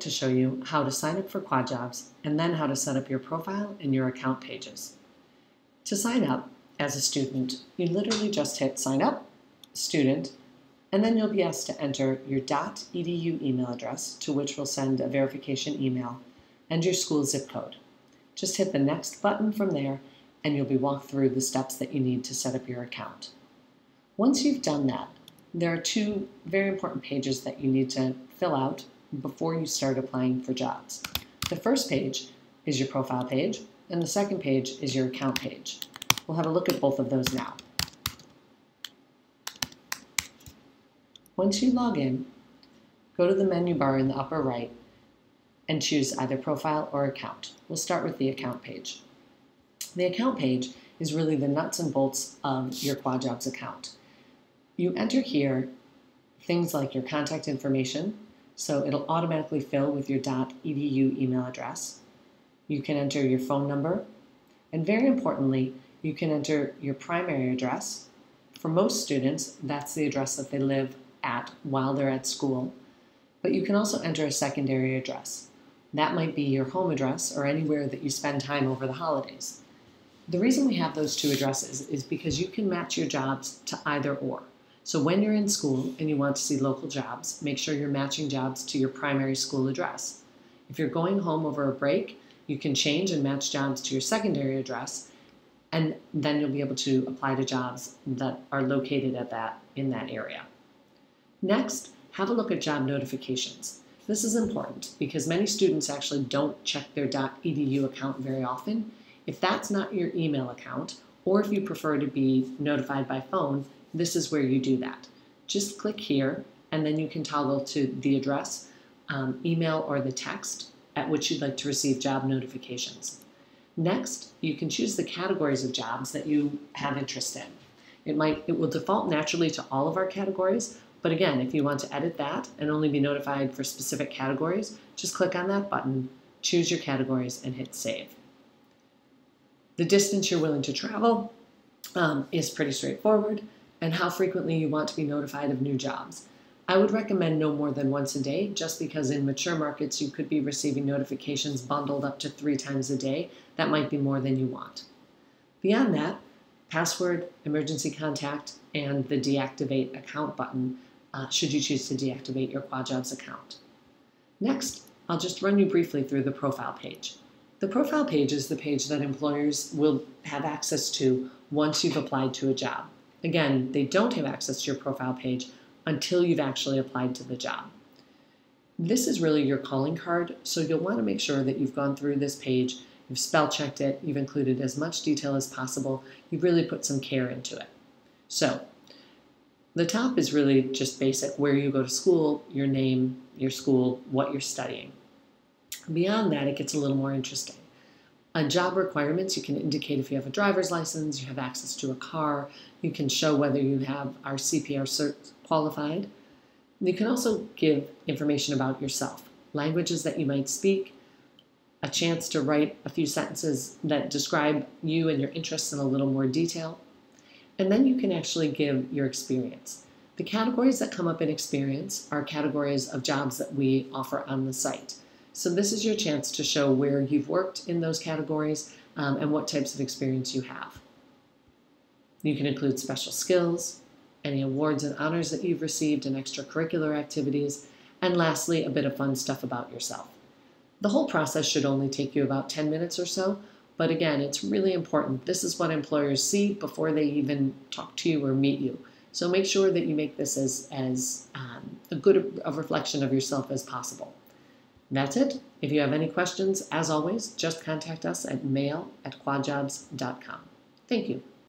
to show you how to sign up for Quad Jobs and then how to set up your profile and your account pages. To sign up as a student, you literally just hit sign up, student, and then you'll be asked to enter your .edu email address to which we'll send a verification email and your school zip code. Just hit the next button from there and you'll be walked through the steps that you need to set up your account. Once you've done that, there are two very important pages that you need to fill out before you start applying for jobs. The first page is your profile page, and the second page is your account page. We'll have a look at both of those now. Once you log in, go to the menu bar in the upper right and choose either profile or account. We'll start with the account page. The account page is really the nuts and bolts of your Quad Jobs account. You enter here things like your contact information, so it'll automatically fill with your .edu email address. You can enter your phone number, and very importantly, you can enter your primary address. For most students, that's the address that they live at while they're at school. But you can also enter a secondary address. That might be your home address or anywhere that you spend time over the holidays. The reason we have those two addresses is because you can match your jobs to either or. So when you're in school and you want to see local jobs, make sure you're matching jobs to your primary school address. If you're going home over a break, you can change and match jobs to your secondary address, and then you'll be able to apply to jobs that are located at that in that area. Next, have a look at job notifications. This is important because many students actually don't check their .edu account very often. If that's not your email account, or if you prefer to be notified by phone, this is where you do that. Just click here and then you can toggle to the address, um, email, or the text at which you'd like to receive job notifications. Next, you can choose the categories of jobs that you have interest in. It might it will default naturally to all of our categories, but again, if you want to edit that and only be notified for specific categories, just click on that button, choose your categories, and hit save. The distance you're willing to travel um, is pretty straightforward and how frequently you want to be notified of new jobs. I would recommend no more than once a day, just because in mature markets you could be receiving notifications bundled up to three times a day. That might be more than you want. Beyond that, password, emergency contact, and the deactivate account button uh, should you choose to deactivate your QuadJobs account. Next, I'll just run you briefly through the profile page. The profile page is the page that employers will have access to once you've applied to a job. Again, they don't have access to your profile page until you've actually applied to the job. This is really your calling card, so you'll want to make sure that you've gone through this page, you've spell checked it, you've included as much detail as possible, you've really put some care into it. So, the top is really just basic where you go to school, your name, your school, what you're studying. Beyond that, it gets a little more interesting. On job requirements, you can indicate if you have a driver's license, you have access to a car, you can show whether you have our CPR cert qualified. You can also give information about yourself, languages that you might speak, a chance to write a few sentences that describe you and your interests in a little more detail. And then you can actually give your experience. The categories that come up in experience are categories of jobs that we offer on the site. So this is your chance to show where you've worked in those categories um, and what types of experience you have. You can include special skills, any awards and honors that you've received in extracurricular activities, and lastly, a bit of fun stuff about yourself. The whole process should only take you about 10 minutes or so, but again, it's really important. This is what employers see before they even talk to you or meet you. So make sure that you make this as, as um, a good a reflection of yourself as possible. That's it. If you have any questions, as always, just contact us at mail at quadjobs.com. Thank you.